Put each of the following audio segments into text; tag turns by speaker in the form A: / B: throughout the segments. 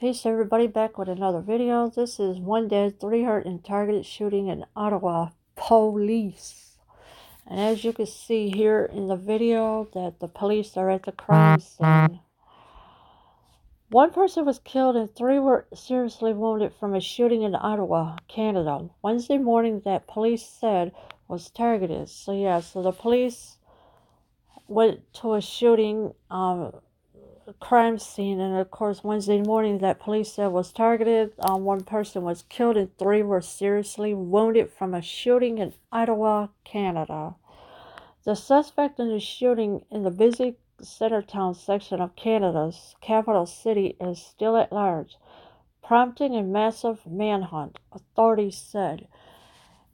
A: Peace everybody, back with another video. This is one dead, three hurt in targeted shooting in Ottawa police. And as you can see here in the video that the police are at the crime scene. One person was killed and three were seriously wounded from a shooting in Ottawa, Canada. Wednesday morning that police said was targeted. So yeah, so the police went to a shooting um, crime scene, and of course, Wednesday morning, that police said was targeted. Um, one person was killed, and three were seriously wounded from a shooting in Ottawa, Canada. The suspect in the shooting in the busy Centretown section of Canada's capital city is still at large, prompting a massive manhunt, authorities said.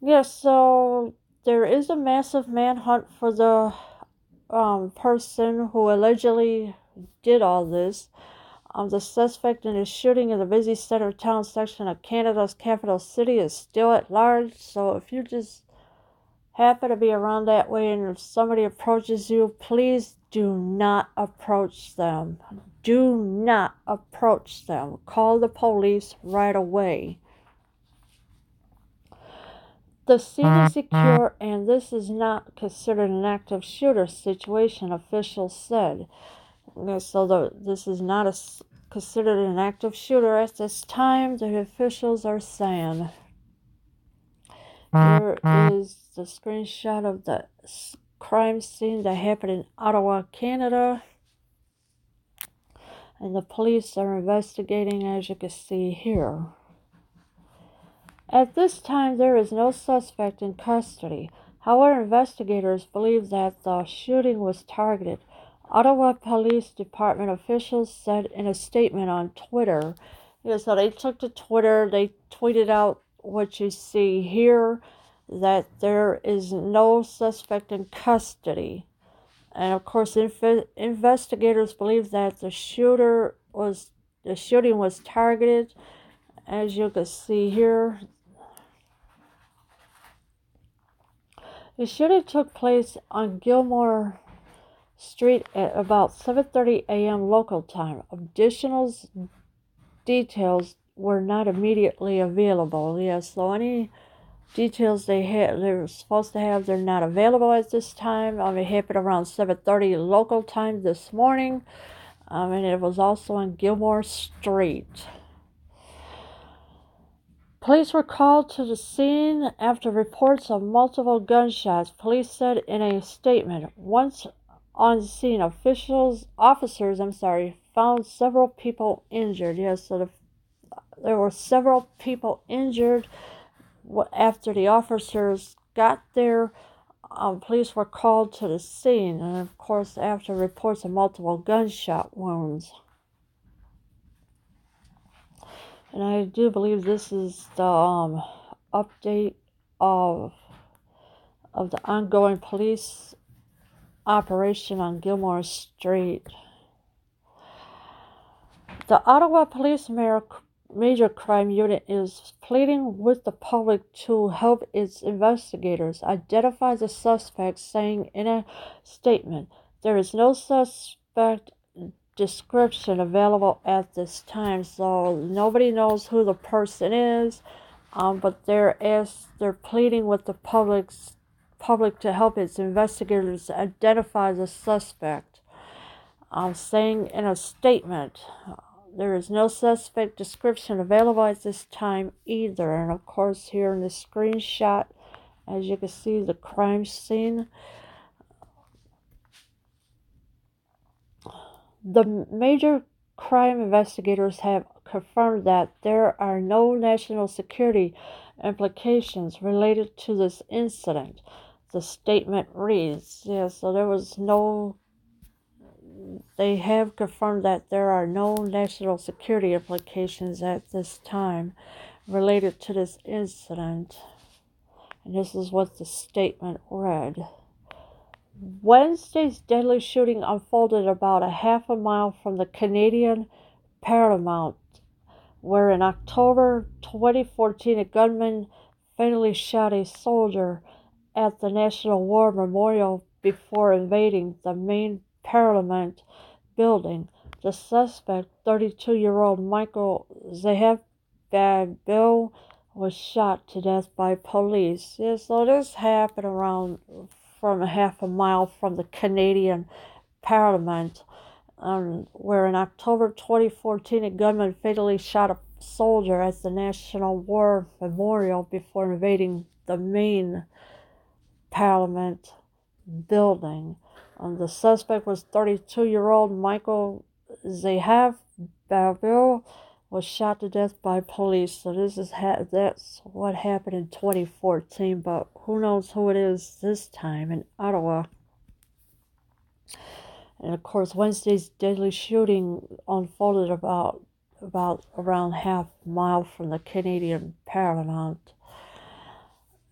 A: Yes, so there is a massive manhunt for the um, person who allegedly did all this. Um, the suspect in the shooting in the busy Centretown section of Canada's capital city is still at large. So if you just happen to be around that way and if somebody approaches you, please do not approach them. Do not approach them. Call the police right away. The scene is secure and this is not considered an active shooter situation, officials said. So the, this is not a, considered an active shooter at this time, the officials are saying. Here is the screenshot of the crime scene that happened in Ottawa, Canada. And the police are investigating, as you can see here. At this time, there is no suspect in custody. However, investigators believe that the shooting was targeted Ottawa Police Department officials said in a statement on Twitter. So they took to Twitter, they tweeted out what you see here that there is no suspect in custody. And of course, inf- investigators believe that the shooter was the shooting was targeted, as you can see here. The shooting took place on Gilmour Street at about 7:30 a.m. local time. Additional details were not immediately available. Yes, so any details they had they were supposed to have they're not available at this time. Um, it happened around 7:30 local time this morning, um, and it was also on Gilmour Street. Police were called to the scene after reports of multiple gunshots. Police said in a statement, once on scene, officials, officers, I'm sorry, found several people injured. Yes, so the, there were several people injured after the officers got there. Um, police were called to the scene, and of course, after reports of multiple gunshot wounds. And I do believe this is the um, update of of the ongoing police operation on Gilmour Street. The Ottawa Police Major Crime Unit is pleading with the public to help its investigators identify the suspect, saying in a statement, There is no suspect description available at this time, so nobody knows who the person is. Um, but they're as they're pleading with the public's public to help its investigators identify the suspect. I'm saying in a statement, there is no suspect description available at this time either. And of course, here in the screenshot, as you can see, the crime scene. The major crime investigators have confirmed that there are no national security implications related to this incident the statement reads. Yeah, so there was no, they have confirmed that there are no national security implications at this time related to this incident. And this is what the statement read. Wednesday's deadly shooting unfolded about a half a mile from the Canadian Parliament, where in October 2014 a gunman fatally shot a soldier at the National War Memorial before invading the main Parliament building. The suspect, 32 year old Michael Zehaf was shot to death by police. Yeah, so this happened around from a half a mile from the Canadian Parliament, um, where in October 2014 a gunman fatally shot a soldier at the National War Memorial before invading the main Parliament building. Um, the suspect was 32 year old Michael Zahav Babil was shot to death by police. So this is ha- that's what happened in 2014, but who knows who it is this time in Ottawa. And of course, Wednesday's deadly shooting unfolded about about around half mile from the Canadian Parliament.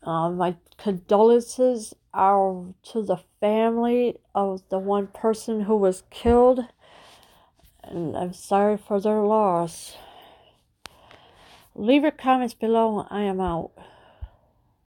A: Uh, my condolences are to the family of the one person who was killed, and I'm sorry for their loss. Leave your comments below. I am out.